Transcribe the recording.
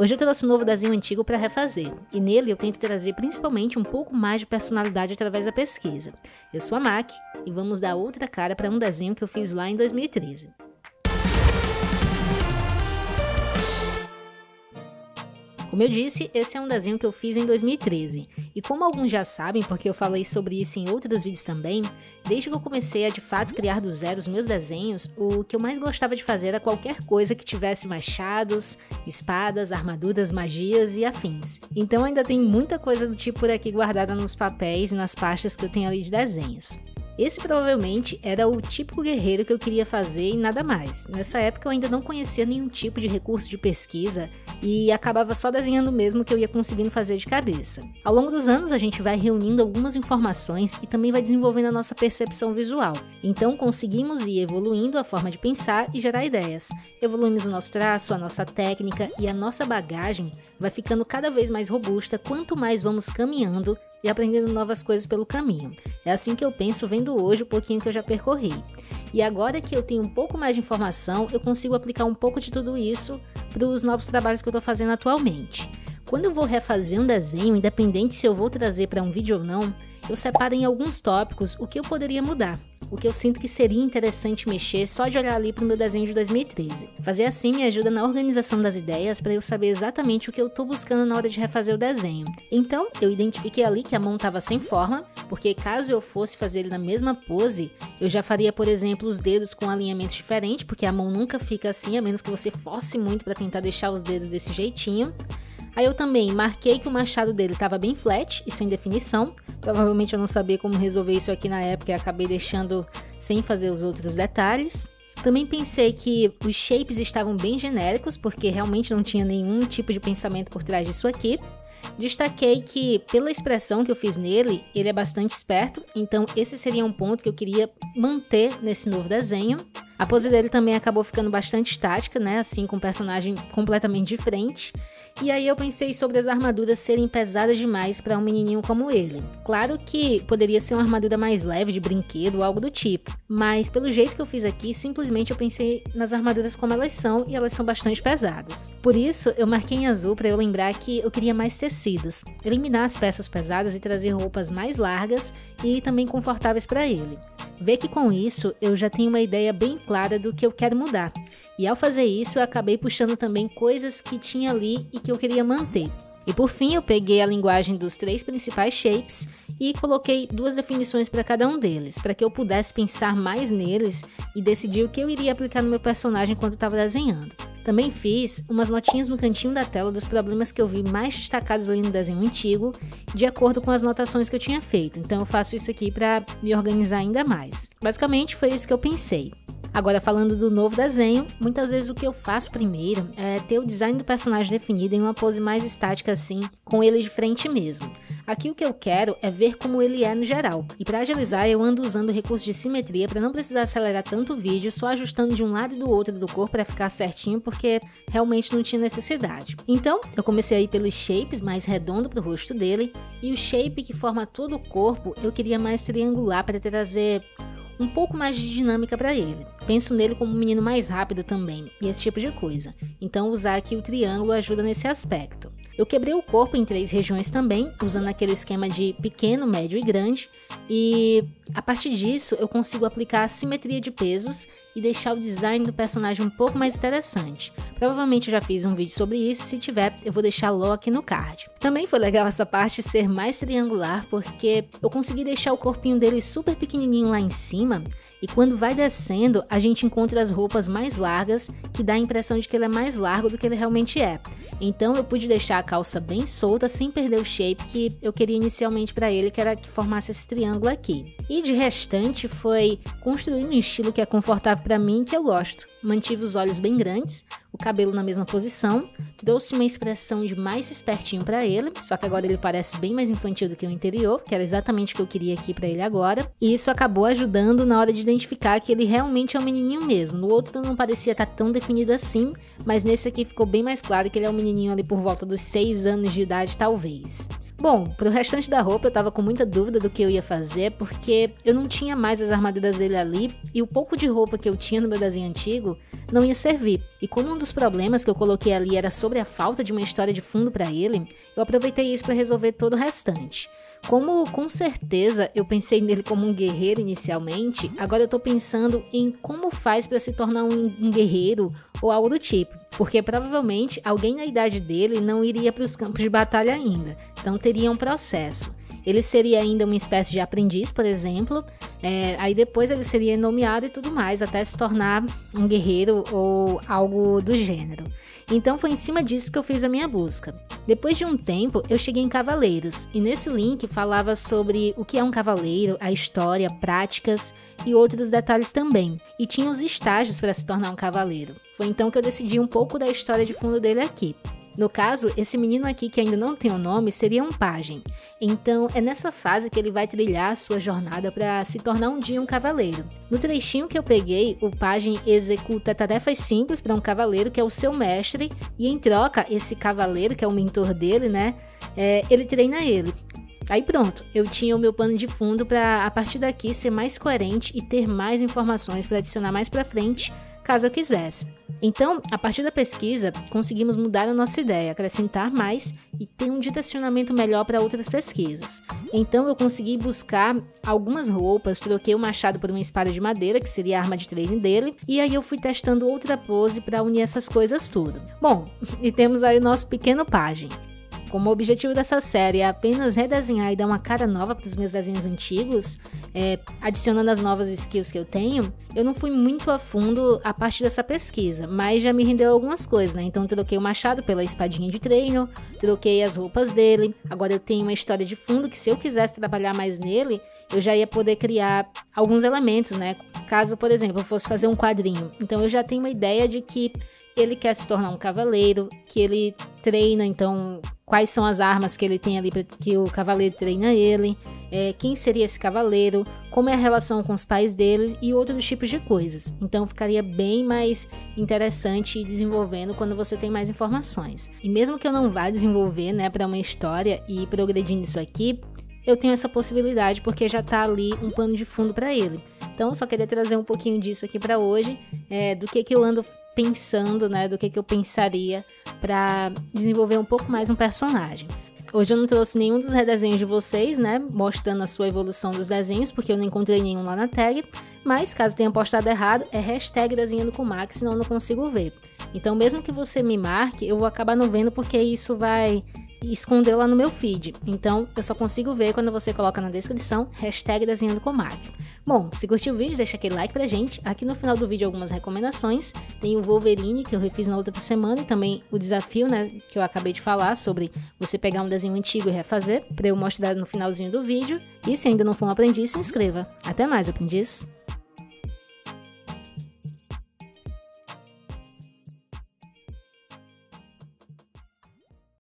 Hoje eu trouxe um novo desenho antigo para refazer, e nele eu tento trazer principalmente um pouco mais de personalidade através da pesquisa. Eu sou a Mac, e vamos dar outra cara para um desenho que eu fiz lá em 2013. Como eu disse, esse é um desenho que eu fiz em 2013. E como alguns já sabem, porque eu falei sobre isso em outros vídeos também, desde que eu comecei a de fato criar do zero os meus desenhos, o que eu mais gostava de fazer era qualquer coisa que tivesse machados, espadas, armaduras, magias e afins. Então ainda tem muita coisa do tipo por aqui guardada nos papéis e nas pastas que eu tenho ali de desenhos. Esse provavelmente era o típico guerreiro que eu queria fazer e nada mais. Nessa época eu ainda não conhecia nenhum tipo de recurso de pesquisa e acabava só desenhando mesmo que eu ia conseguindo fazer de cabeça. Ao longo dos anos a gente vai reunindo algumas informações e também vai desenvolvendo a nossa percepção visual. Então conseguimos ir evoluindo a forma de pensar e gerar ideias. Evoluímos o nosso traço, a nossa técnica e a nossa bagagem vai ficando cada vez mais robusta quanto mais vamos caminhando e aprendendo novas coisas pelo caminho. É assim que eu penso vendo hoje o pouquinho que eu já percorri. E agora que eu tenho um pouco mais de informação, eu consigo aplicar um pouco de tudo isso para os novos trabalhos que eu estou fazendo atualmente. Quando eu vou refazer um desenho, independente se eu vou trazer para um vídeo ou não, eu separo em alguns tópicos o que eu poderia mudar, o que eu sinto que seria interessante mexer só de olhar ali para o meu desenho de 2013. Fazer assim me ajuda na organização das ideias para eu saber exatamente o que eu estou buscando na hora de refazer o desenho. Então, eu identifiquei ali que a mão estava sem forma, porque caso eu fosse fazer ele na mesma pose, eu já faria, por exemplo, os dedos com alinhamento diferente, porque a mão nunca fica assim, a menos que você force muito para tentar deixar os dedos desse jeitinho. Aí eu também marquei que o machado dele estava bem flat e sem definição. Provavelmente eu não sabia como resolver isso aqui na época e acabei deixando sem fazer os outros detalhes. Também pensei que os shapes estavam bem genéricos, porque realmente não tinha nenhum tipo de pensamento por trás disso aqui. Destaquei que, pela expressão que eu fiz nele, ele é bastante esperto, então esse seria um ponto que eu queria manter nesse novo desenho. A pose dele também acabou ficando bastante estática, né? Assim, com um personagem completamente diferente. E aí eu pensei sobre as armaduras serem pesadas demais para um menininho como ele. Claro que poderia ser uma armadura mais leve de brinquedo ou algo do tipo, mas pelo jeito que eu fiz aqui, simplesmente eu pensei nas armaduras como elas são e elas são bastante pesadas. Por isso, eu marquei em azul para eu lembrar que eu queria mais tecidos, eliminar as peças pesadas e trazer roupas mais largas e também confortáveis para ele. Vê que com isso eu já tenho uma ideia bem clara do que eu quero mudar. E ao fazer isso, eu acabei puxando também coisas que tinha ali e que eu queria manter. E por fim, eu peguei a linguagem dos três principais shapes e coloquei duas definições para cada um deles, para que eu pudesse pensar mais neles e decidir o que eu iria aplicar no meu personagem enquanto estava desenhando. Também fiz umas notinhas no cantinho da tela dos problemas que eu vi mais destacados ali no desenho antigo, de acordo com as notações que eu tinha feito. Então eu faço isso aqui para me organizar ainda mais. Basicamente foi isso que eu pensei. Agora, falando do novo desenho, muitas vezes o que eu faço primeiro é ter o design do personagem definido em uma pose mais estática assim, com ele de frente mesmo. Aqui o que eu quero é ver como ele é no geral. E para agilizar, eu ando usando o recurso de simetria para não precisar acelerar tanto o vídeo, só ajustando de um lado e do outro do corpo para ficar certinho, porque realmente não tinha necessidade. Então, eu comecei aí pelos shapes mais redondo para o rosto dele, e o shape que forma todo o corpo, eu queria mais triangular para trazer um pouco mais de dinâmica para ele. Penso nele como um menino mais rápido também, e esse tipo de coisa. Então usar aqui o triângulo ajuda nesse aspecto. Eu quebrei o corpo em três regiões também, usando aquele esquema de pequeno, médio e grande, e a partir disso eu consigo aplicar a simetria de pesos e deixar o design do personagem um pouco mais interessante. Provavelmente eu já fiz um vídeo sobre isso, se tiver eu vou deixar logo aqui no card. Também foi legal essa parte ser mais triangular, porque eu consegui deixar o corpinho dele super pequenininho lá em cima, e quando vai descendo a gente encontra as roupas mais largas, que dá a impressão de que ele é mais largo do que ele realmente é. Então eu pude deixar a calça bem solta sem perder o shape que eu queria inicialmente para ele, que era que formasse esse triângulo aqui. E de restante foi construir um estilo que é confortável para mim que eu gosto. Mantive os olhos bem grandes, o cabelo na mesma posição, trouxe uma expressão de mais espertinho para ele, só que agora ele parece bem mais infantil do que o interior, que era exatamente o que eu queria aqui para ele agora. E isso acabou ajudando na hora de identificar que ele realmente é um menininho mesmo. No outro não parecia estar tá tão definido assim, mas nesse aqui ficou bem mais claro que ele é um menininho ali por volta dos 6 anos de idade talvez. Bom, pro restante da roupa eu tava com muita dúvida do que eu ia fazer, porque eu não tinha mais as armaduras dele ali e o pouco de roupa que eu tinha no meu desenho antigo não ia servir. E como um dos problemas que eu coloquei ali era sobre a falta de uma história de fundo para ele, eu aproveitei isso para resolver todo o restante. Como com certeza eu pensei nele como um guerreiro inicialmente, agora eu tô pensando em como faz para se tornar um, um, guerreiro ou algo do tipo, porque provavelmente alguém na idade dele não iria para os campos de batalha ainda, então teria um processo. Ele seria ainda uma espécie de aprendiz, por exemplo, é, aí depois ele seria nomeado e tudo mais, até se tornar um guerreiro ou algo do gênero. Então foi em cima disso que eu fiz a minha busca. Depois de um tempo, eu cheguei em Cavaleiros, e nesse link falava sobre o que é um cavaleiro, a história, práticas e outros detalhes também. E tinha os estágios para se tornar um cavaleiro. Foi então que eu decidi um pouco da história de fundo dele aqui. No caso, esse menino aqui que ainda não tem o um nome seria um pajem. Então é nessa fase que ele vai trilhar sua jornada para se tornar um dia um cavaleiro. No trechinho que eu peguei, o pajem executa tarefas simples para um cavaleiro que é o seu mestre, e em troca, esse cavaleiro, que é o mentor dele, né, é, ele treina ele. Aí pronto, eu tinha o meu plano de fundo para a partir daqui ser mais coerente e ter mais informações para adicionar mais para frente caso eu quisesse. Então, a partir da pesquisa, conseguimos mudar a nossa ideia, acrescentar mais e ter um direcionamento melhor para outras pesquisas. Então, eu consegui buscar algumas roupas, troquei o machado por uma espada de madeira, que seria a arma de treino dele, e aí eu fui testando outra pose para unir essas coisas tudo. Bom, e temos aí o nosso pequeno pajem. Como o objetivo dessa série é apenas redesenhar e dar uma cara nova para os meus desenhos antigos, é, adicionando as novas skills que eu tenho, eu não fui muito a fundo a parte dessa pesquisa, mas já me rendeu algumas coisas, né? Então troquei o machado pela espadinha de treino, troquei as roupas dele, agora eu tenho uma história de fundo que se eu quisesse trabalhar mais nele, eu já ia poder criar alguns elementos, né? Caso, por exemplo, eu fosse fazer um quadrinho. Então eu já tenho uma ideia de que ele quer se tornar um cavaleiro, que ele treina, então quais são as armas que ele tem ali que o cavaleiro treina ele, é, quem seria esse cavaleiro, como é a relação com os pais dele e outros tipos de coisas. Então ficaria bem mais interessante desenvolvendo quando você tem mais informações. E mesmo que eu não vá desenvolver, né, para uma história e progredindo isso aqui, eu tenho essa possibilidade porque já está ali um pano de fundo para ele. Então, só queria trazer um pouquinho disso aqui para hoje, é, do que, que eu ando pensando, né, do que, que eu pensaria para desenvolver um pouco mais um personagem. Hoje eu não trouxe nenhum dos redesenhos de vocês, né, mostrando a sua evolução dos desenhos, porque eu não encontrei nenhum lá na tag, mas caso tenha postado errado, é hashtag desenhando com Max, senão eu não consigo ver. Então mesmo que você me marque, eu vou acabar não vendo porque isso vai escondeu lá no meu feed. Então eu só consigo ver quando você coloca na descrição hashtag desenhando com Mario. Bom, se curtiu o vídeo, deixa aquele like pra gente. Aqui no final do vídeo algumas recomendações. Tem o Wolverine, que eu refiz na outra semana, e também o desafio, né, que eu acabei de falar, sobre você pegar um desenho antigo e refazer, pra eu mostrar no finalzinho do vídeo. E se ainda não for um aprendiz, se inscreva. Até mais, aprendiz!